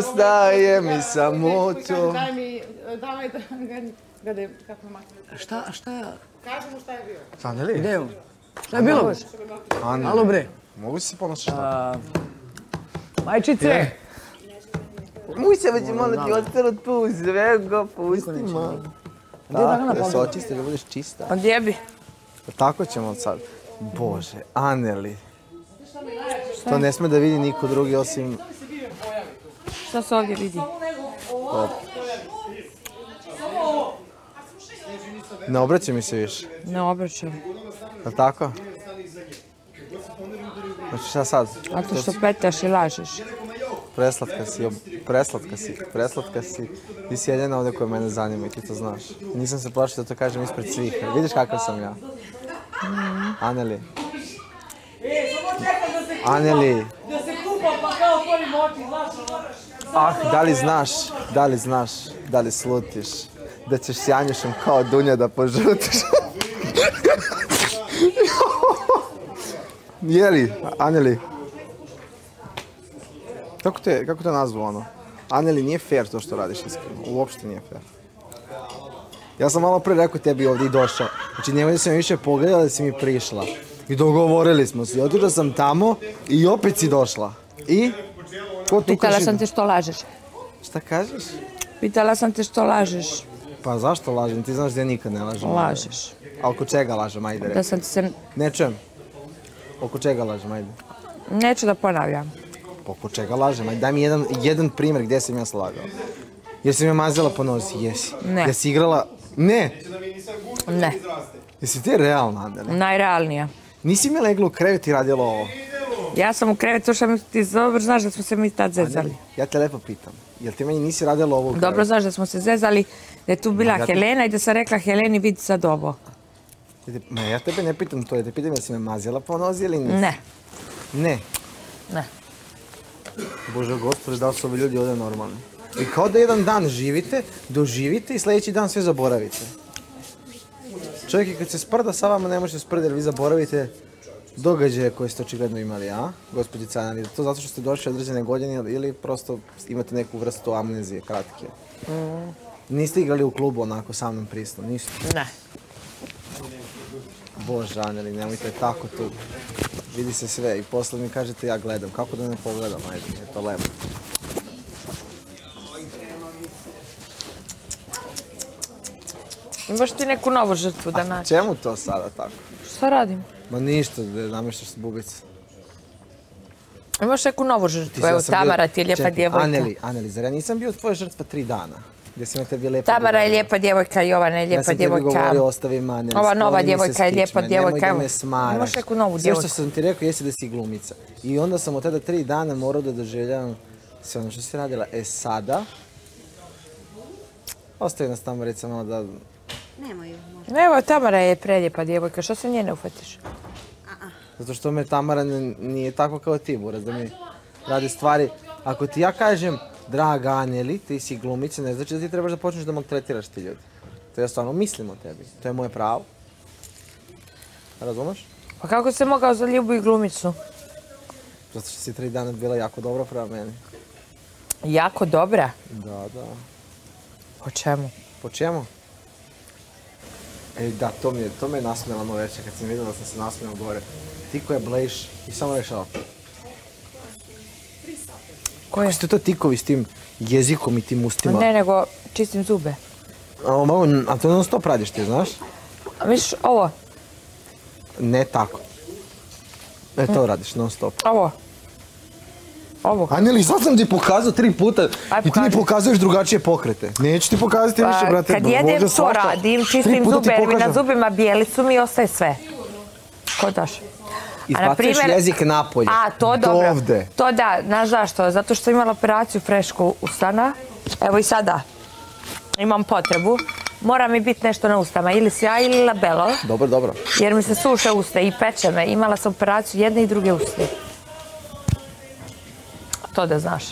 ostaje mi samoto. Daj mi, davaj da gledaj kako je. Šta, šta je? Kaži mu šta je bio. Stane li? Gde je on? Šta je bilo? Alo bre. mogu se ponašati tako? Majčice. Muća će malo ti ostalo tu, sve ga pusti malo. Da, da se očisti, da budeš čista. Pa gdje bi? Tako ćemo sad. Bože, Aneli. To ne sme da vidi niko drugi osim... Што се овде види? Не обрече ми се виш? Не обрече. Е така? Значи шта сад? А то што петаш и лажеш. Преслатка си, преслатка си, преслатка си. Ти си една овде која мене занима и ти то знаеш. Нисам се плашил да то кажем испред свих. Видиш каква сам ја? Анели. Анели. Да се купа, да па као моти, очи, знаеш, Ah, da li znaš, da li znaš, da li slutiš, da ćeš s Janjušem kao dunja da požutiš? Jeli, Aneli? Kako te, kako te nazvu ono? Aneli, nije fair to što radiš iskreno. Uopšte nije fair. Ja sam malo pre rekao tebi ovdje i došao. Znači nemoj da si me više pogledala da si mi prišla. I dogovorili smo se. Otišao sam tamo i opet si došla. I? Ko tu Pitala krši- sam te što lažeš. Šta kažeš? Pitala sam te što lažeš. Pa zašto lažem? Ti znaš da ja nikad ne lažem. Lažeš. A oko čega lažem? Ajde Da sam ti se... Ne čujem. Oko čega lažem? Ajde. Neću da ponavljam. Oko čega lažem? Ajde, daj mi jedan, jedan primjer gdje sam ja slagao. Jesi me mazila po nozi? Jesi. Ne. Jesi igrala? Ne. Ne. Jesi ti realna, Andele? Najrealnija. Nisi mi legla u krevet i radila ovo? Ja sam u krevetu, što ti dobro znaš da smo se mi tad zezali. Ja te lepo pitam. Jel ti meni nisi radila ovo u krevetu? Dobro znaš da smo se zezali, da je tu bila Ja te- Helena i da sam rekla Heleni vidi sad ovo. Ma ja tebe ne pitam to, ja te pitam jesi me mazila po nozi ili nisi? Ne, Ne. ne. Bože gospode, da li su ovi ljudi ovdje normalni? I kao da jedan dan živite, doživite i sljedeći dan sve zaboravite. Čovjek i kad se sprda sa vama ne može sprda jer vi zaboravite događaje koje ste očigledno imali, a? Gospođica Ana, je to zato što ste došli određene godine ili- ili prosto imate neku vrstu amnezije kratke? Niste igrali u klubu onako sa mnom prisno, niste? Ne. Bože, Aneli, nemojte tako tu. Vidi se sve i posle mi kažete ja gledam. Kako da ne pogledam, ajde, je to lepo. Imaš ti neku novu žrtvu da naći. Čemu to sada tako? Šta radim? Ma ništa, da namještaš s bubice. Imaš neku novu žrtvu. ja Evo, bio- Tamara ti je lijepa Čekaj, djevojka. Aneli, Aneli, zar ja nisam bio tvoja žrtva tri dana? Gdje si me tebi lijepo Tamara je lijepa djevojka, Jovana je Ja lijepa sam tebi djevojka. govorio ostavi Aneli. Ova nova djevojka je lijepa djevojka, Nemoj da me smaraš. Imaš neku novu Sve djevojku. što sam ti rekao jeste da si glumica. I onda sam od tada tri dana morao da doživljavam sve ono što si radila. E sada, ostavi nas tamo recimo da Nemoj. Evo, Tamara je prelijepa djevojka, što se nje ne ufatiš? Zato što me Tamara nije tako kao ti, Buraz, da mi radi stvari. Ako ti ja kažem, draga Aneli, ti si glumica, ne znači da ti trebaš da počneš da maltretiraš ti ljudi. To ja stvarno mislim o tebi. To je moje pravo. Razumeš? Pa kako se mogao zaljubiti glumicu? Zato što si tri dana bila jako dobra prema meni. Jako dobra. Da, da. Po čemu? Po čemu? Ej, da, to mi je, to me je nasmijalo ono večer kad sam vidio da sam se nasmijao gore. Ti koja blejš i samo rešao. Koje? Kako ste to tikovi s tim jezikom i tim ustima? Ne, nego čistim zube. A, ovo, a to non stop radiš ti, znaš? A viš, ovo, Ne tako. E, to radiš non stop. ovo. Ovo. Aneli, sad sam ti pokazao tri puta Aj, i ti mi pokazuješ drugačije pokrete. Neću ti pokazati više, Pa, brate. kad jedem to radim, čistim zube jer mi na zubima bijeli su mi ostaje sve. Ko daš? Izbacuješ jezik napolje. A, to Do dobro. ovde. To da, znaš zašto? Zato što sam imala operaciju frešku ustana. Evo i sada imam potrebu. Mora mi biti nešto na ustama, ili sjaj ili labelo, Dobro, dobro. jer mi se suše usta i peče me. Imala sam operaciju jedne i druge uste. To da znaš.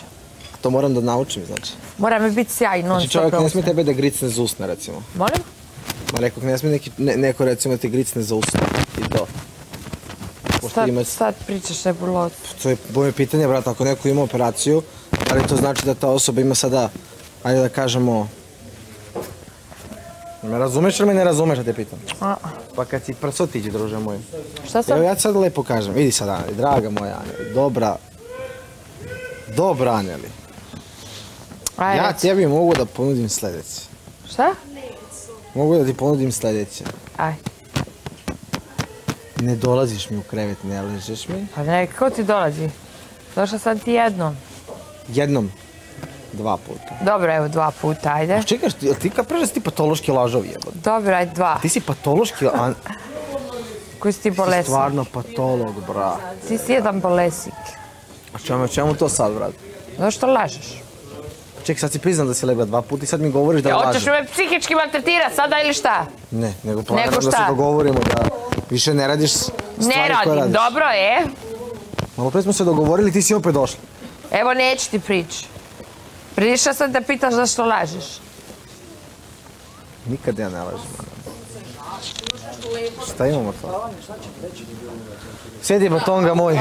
To moram da naučim, znači. Mora mi biti sjaj, non Znači čovjek ne smije tebe da gricne za usne, recimo. Molim? Ma rekao, ne smije neki, ne- neko recimo da ti gricne za usne. I to. Sad, ima, sad pričaš nebulozu. to je moje pitanje, brate, ako neko ima operaciju, Ali to znači da ta osoba ima sada, ajde da kažemo... Me razumeš ili me ne razumeš da te pitam? A, Pa kad si prso tiđi, druže moj. šta sam? Evo ja ti sad lepo kažem, vidi sad Aneli, draga moja dobra, dobra Aneli. Aj, Ja tebi mogu da ponudim sljedeće. Šta? Mogu da ti ponudim sljedeće. Aj. Ne dolaziš mi u krevet, ne ležeš mi. Pa ne, kako ti dolazi? Došla sam ti jednom. Jednom, dva puta. Dobro, evo dva puta, ajde. Čekaš, ti, ti kad preže ti patološki lažov jebot? Dobro, ajde dva. Ti si patološki, Koji si ti ti bolesnik? stvarno patolog, bra. Ti si jedan bolesnik. A čemu, čemu to sad, brat? Zašto lažeš? Ček, sad si priznam da si legla dva puta i sad mi govoriš da Ja, hoćeš lažem. me psihički maltretirati sada ili šta? Ne, nego planiram Nego da se dogovorimo da više ne radiš stvari Ne koje radim, radiš. dobro je. Malo pre smo se dogovorili, ti si opet došla. Evo neću ti prići. Prišla sam te pitaš zašto lažeš. Nikad ja ne lažem. Šta imamo to? Sjedi batonga moj.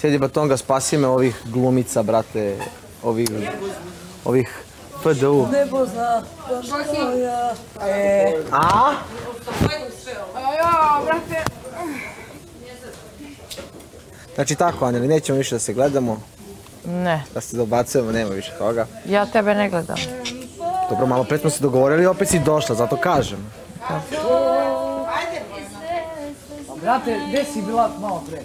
Sjedi batonga, spasi me ovih glumica, brate. Ovih... Ovih... FDU. A? Jo, brate. Znači tako, Anjeli, nećemo više da se gledamo, Ne, da se dobacujemo, nema više toga. ja tebe ne gledam. Dobro, malo pre smo se dogovorili, opet si došla, zato kažem. Brate, gdje si bila malo pre?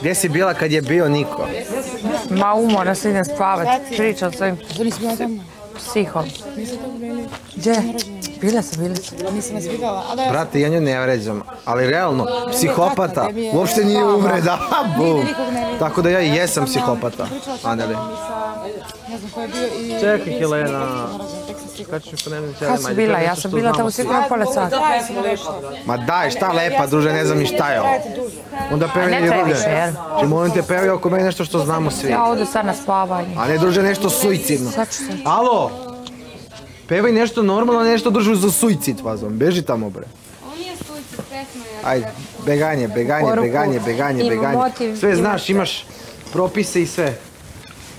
Gdje si bila kad je bio niko? Ma umora se idem spavat, pričam s tamo? psihom. Gdje? Bila sam, bila sam. Nisam vas vidjela. A da, Brate, ja nju ne vređam, ali realno, psihopata, je- uopšte nije uvreda, bum. nikog ne vidim. Tako da ja i jesam psihopata, pričala sam Aneli. tamo i sa, ne znam ko je bio i... Čekaj, i- Helena. Tek sam stigla. Kad si bila? Ja sam bila tamo sigurno pola sata. Ma daj, šta lepa, druže, ne znam ni šta je ovo. Onda pevaj ne negdje treba drugdje. više, jel? Či molim te, pevaj oko mene nešto što znamo svi. Ja odu sad na spavanje. A ne, druže, nešto suicidno. Sad ću se. Alo! Pevaj nešto normalno, nešto druže za suicid, vazom. Beži tamo, bre. Ovo nije suicid, pesma je. Ajde, beganje, beganje, beganje, beganje, beganje. motiv, Sve znaš, imaš propise i sve.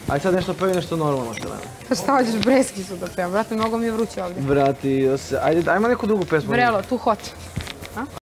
Ajde sad nešto pevaj, nešto normalno, Helena. Pa šta hoćeš breski su da pevam, brate, mnogo mi je vruće ovdje. Brati, se- ajde, ajmo neku drugu pesmu. Vrelo, tu hot.